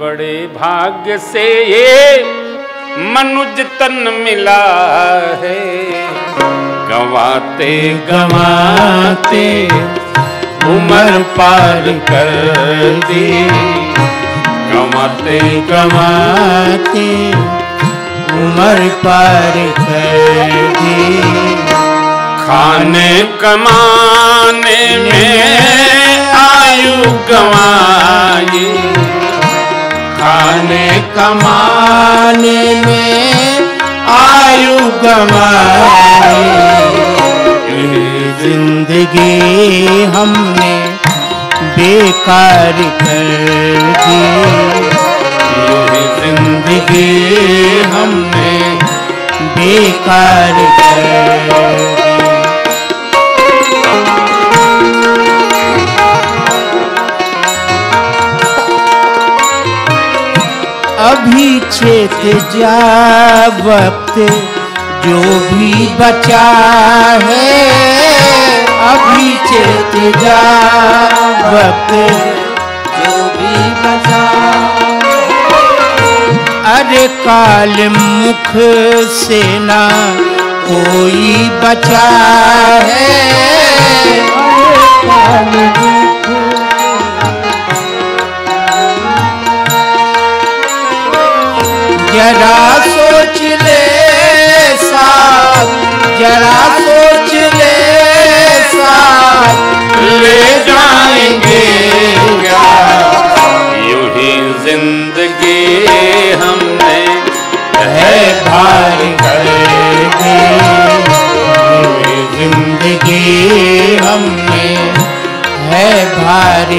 बड़े भाग्य से ये मनुज तन मिला है। गवाते गवाते, उम्र पार कर दी। गवाते कमाते उम्र पार कर दी। खाने कमाने में आयु गवाई। खाने कमाने में आयु गवाई ज़िंदगी हमने बेकार कर दी। ज़िंदगी हमने बेकार कर चेत जा वक्त जो भी बचा है, अभी चेत जा वक्त जो भी बचा अरे काल मुख से ना कोई बचा सोच ले जरा सोच ले ले जाएँगे ज़िंदगी हमने है भार करेगी। ज़िंदगी हमने है भार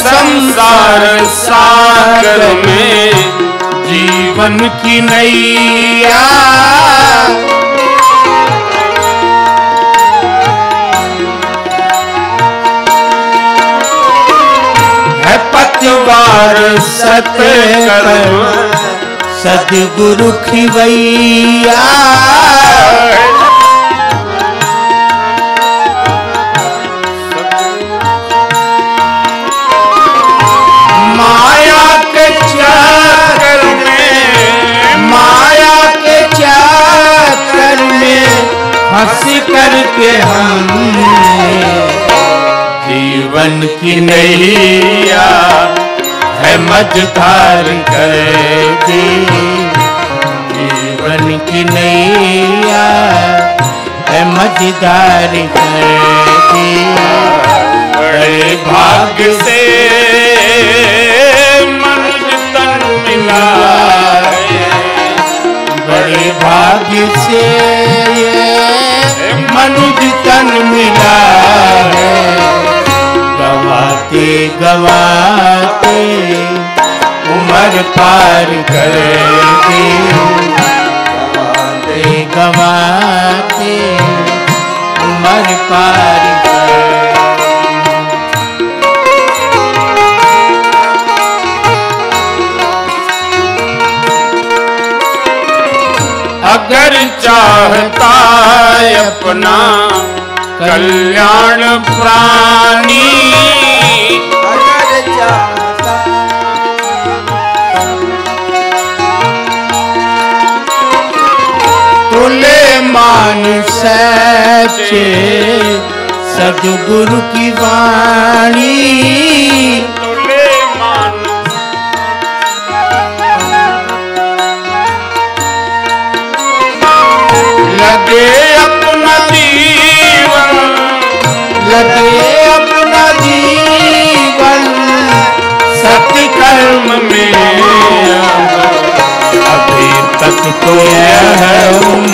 संसार सागर में जीवन की नैया है पतवार सतकर्म सदगुरु खिवैया हंस करके हमने जीवन की नैया है मझधार करेगी जीवन की नैया है मझधार करेगी बड़े भाग्य से मिला बड़े भाग्य से मनुज तन मिला है गवाते गवाते, उम्र पार करेगी गवाते गवाते, उम्र पार करेगी अगर चाहता है अपना कल्याण प्राणी। तुले मान सचे सदगुरु की वाणी। लगे अपना जीवन सत्य कर्म में। अभी तक तो यह